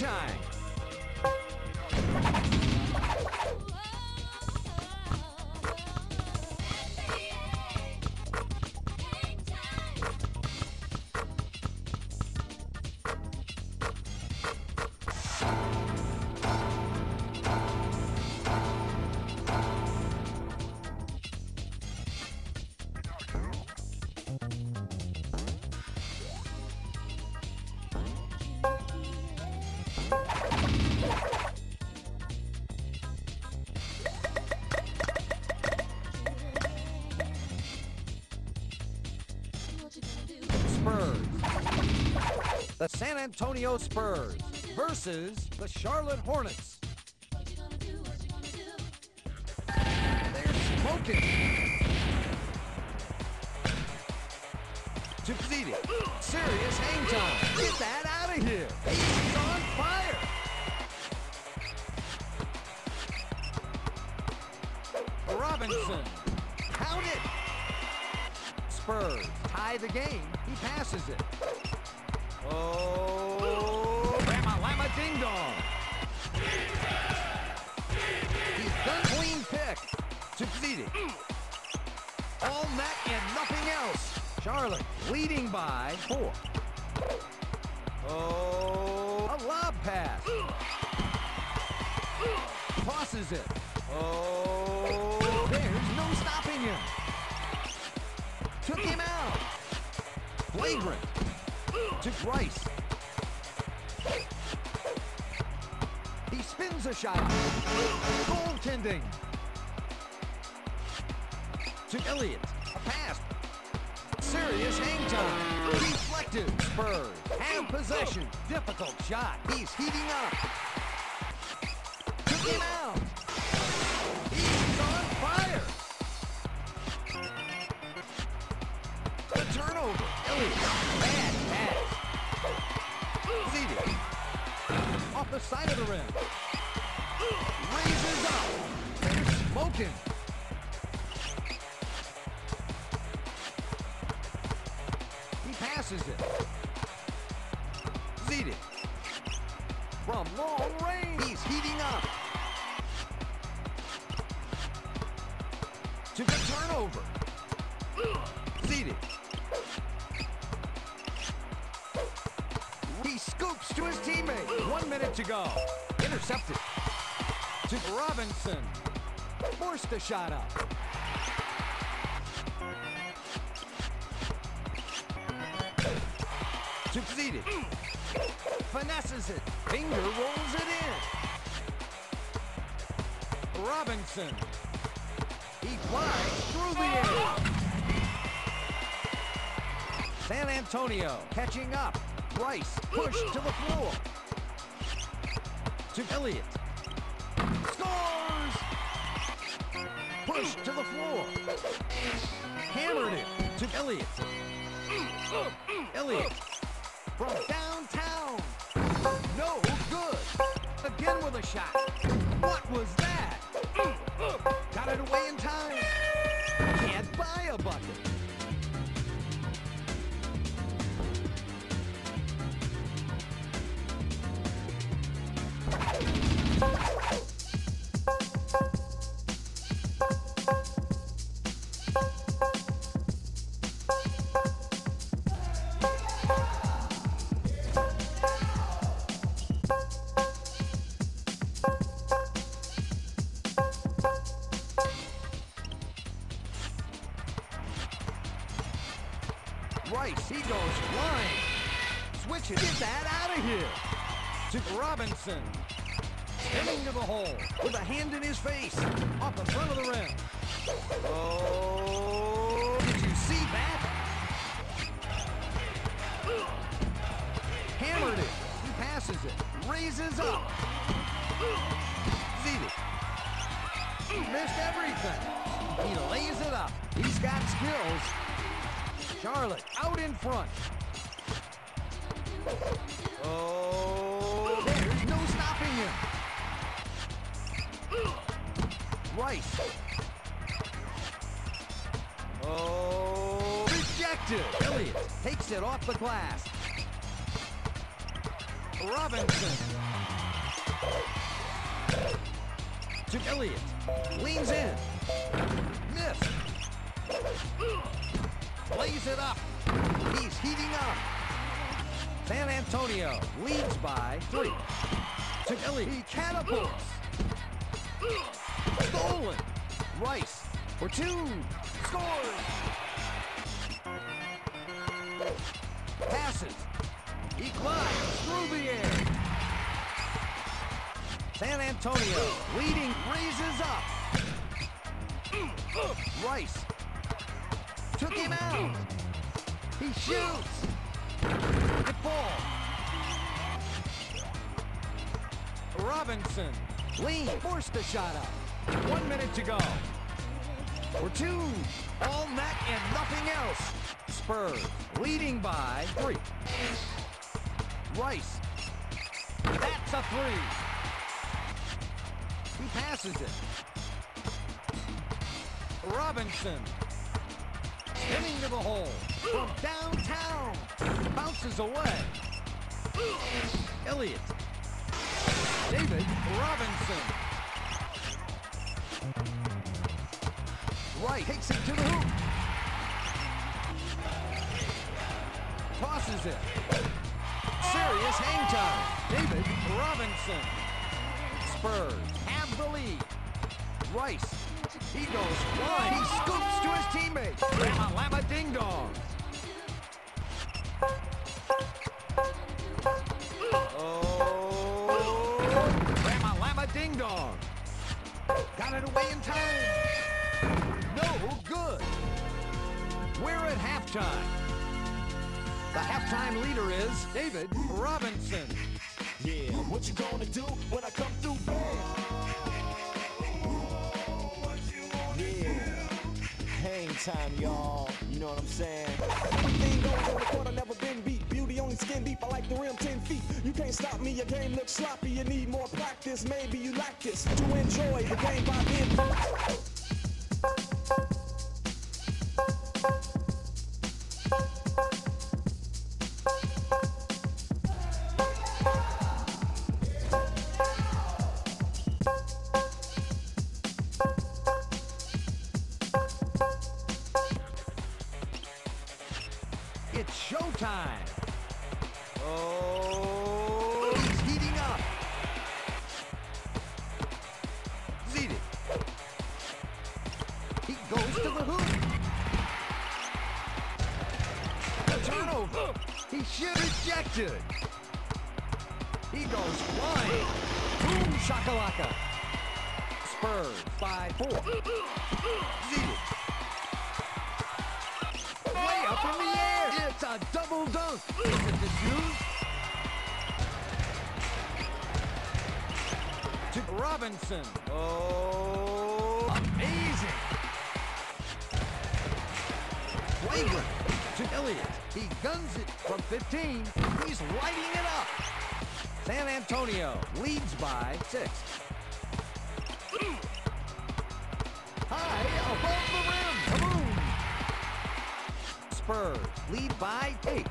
time. San Antonio Spurs versus the Charlotte Hornets. They're smoking. Zidek. Serious hang time. Get that out of here. He's on fire. Robinson. Count it. Spurs tie the game. He passes it. Oh, Ding Dong. He's done clean pick. To Zidek. All net and nothing else. Charlotte leading by four. Oh, a lob pass. Tosses it. Oh, there's no stopping him. Took him out. Flagrant. To Rice. Spins a shot. Goaltending. To Elliott. A pass. Serious hang time. Deflected. Spurs. Have possession. Difficult shot. He's heating up. Took him out. He's on fire. The turnover. Elliott. Bad pass. Off the side of the rim. They're. He passes it. Zidek. From long range. He's heating up. To the turnover. Zidek. He scoops to his teammate. One minute to go. Intercepted. To Robinson. Forced the shot up. Zidek. Finesses it. Finger rolls it in. Robinson. He flies through the air. San Antonio catching up. Rice pushed to the floor. To Elliott. Scores! Pushed to the floor. Hammered it to Elliott. Elliott from downtown. No good. Again with a shot. What was that? He goes flying. Switch it. Get that out of here. To Robinson. Heading to the hole with a hand in his face. Off the front of the rim. Oh, did you see that? Hammered it. He passes it. Raises up. He missed everything. He lays it up. He's got skills. Charlotte out in front. Oh, there's no stopping him. Rice. Oh, rejected. Elliott takes it off the glass. Robinson. To Elliott. Leans in. Plays it up. He's heating up. San Antonio leads by three. To Elliott. He catapults. Stolen. Rice for two. Scores. Passes. He glides through the air. San Antonio leading, raises up. Rice took him out. He shoots. It ball. Robinson Lee forced the shot up. One minute to go. For two. All net and nothing else. Spurs leading by three. Rice. That's a three. He passes it. Robinson. Spinning to the hole. From downtown. Bounces away. Elliott. David Robinson. Right. Takes it to the hoop. Tosses it. Serious hang time. David Robinson. Spurs have the lead. Rice. He goes flying. He scoops to his teammate. Lama Lama Ding Dong. Oh. Lama Ding Dong. Got it away in time. No good. We're at halftime. The halftime leader is David Robinson. Yeah, what you gonna do time, y'all. You know what I'm saying? Everything goes on the court, I never been beat. Beauty only skin deep, I like the rim 10 feet. You can't stop me, your game looks sloppy. You need more practice, maybe you like this. To enjoy the game by being. He should rejected. He goes flying. Boom shakalaka. Spurs by four. Zidek. Way up in the air. It's a double dunk. Is it shoes? To Robinson. Oh, amazing. Flagrant to Elliott. He guns it from 15. He's lighting it up. San Antonio leads by six. High above the rim. Kaboom. Spurs lead by eight.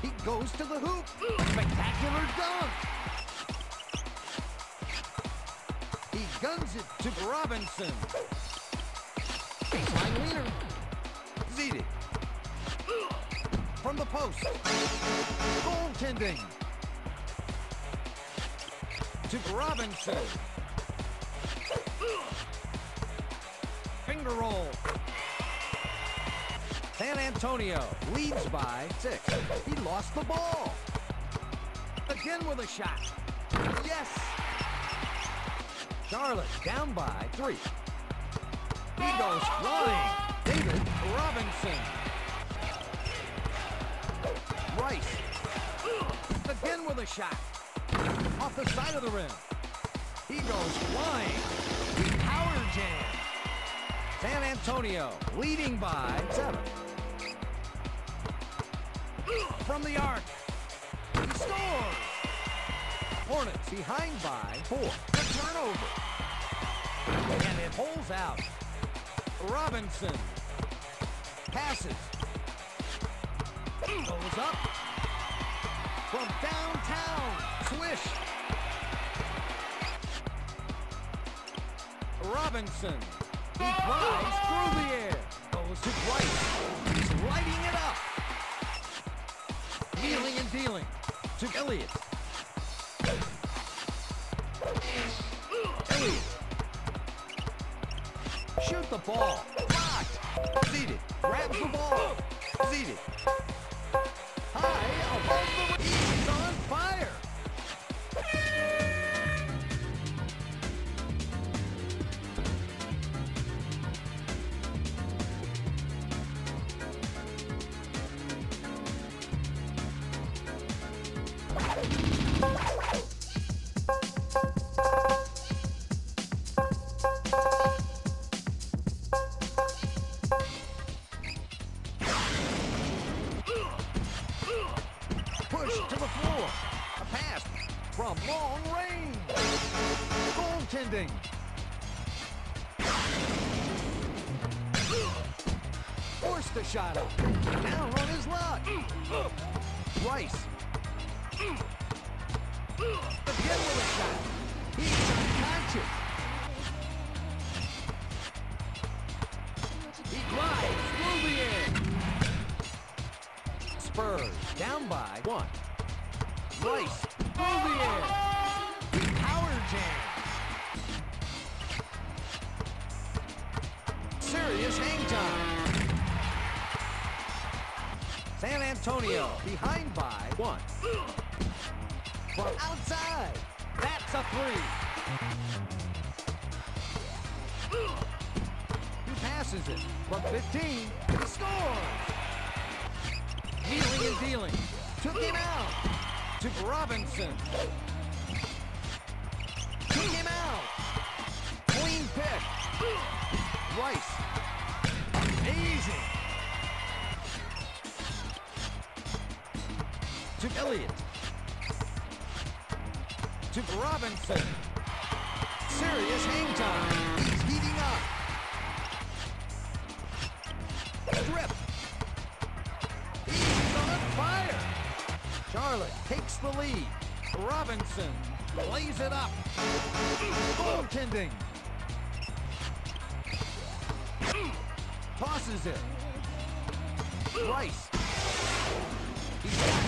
He goes to the hoop. Spectacular dunk. He guns it to Robinson. Baseline leader. From the post. Goaltending. To Robinson. Finger roll. San Antonio leads by six. He lost the ball. Again with a shot. Yes. Charlotte down by three. He goes flying. David Robinson. Rice. Again with a shot. Off the side of the rim. He goes flying. Power jam. San Antonio leading by seven. From the arc. He scores. Hornets behind by four. The turnover. And it holds out. Robinson. Passes. Goes up. From downtown. Swish. Robinson. He flies through the air. Goes to White. He's lighting it up. Wheeling and dealing to Elliott. Shoot the ball. Blocked. Seated. Grabs the ball. Seated. High above the... The. Down on his luck. Rice. Again with a shot. He's unconscious. He glides through the air. Spurs down by one. Rice through the air. Antonio behind by one. From outside. That's a three. He passes it from 15. He scores. Healing and dealing. Took him out. To Robinson. Took him out. Clean pick. Rice. Amazing. To Elliott. To Robinson. Serious hang time. He's heating up. Strip. He's on fire. Charlotte takes the lead. Robinson lays it up. Goaltending. Tosses it. Rice. He's got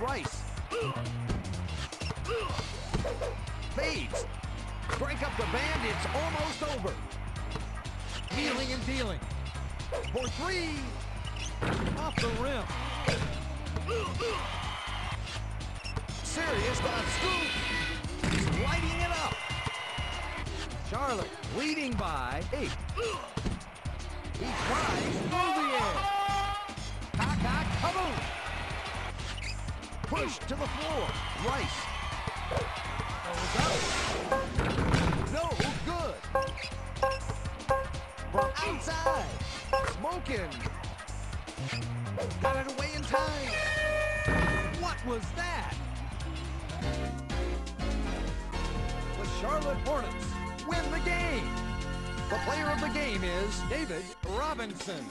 Rice. Fades. Break up the band. It's almost over. Healing and dealing. For three. Off the rim. Serious on scoop. Lighting it up. Charlotte leading by eight. He flies Push to the floor. Rice. No good. From outside. Smoking. Got it away in time. What was that? The Charlotte Hornets win the game. The player of the game is David Robinson.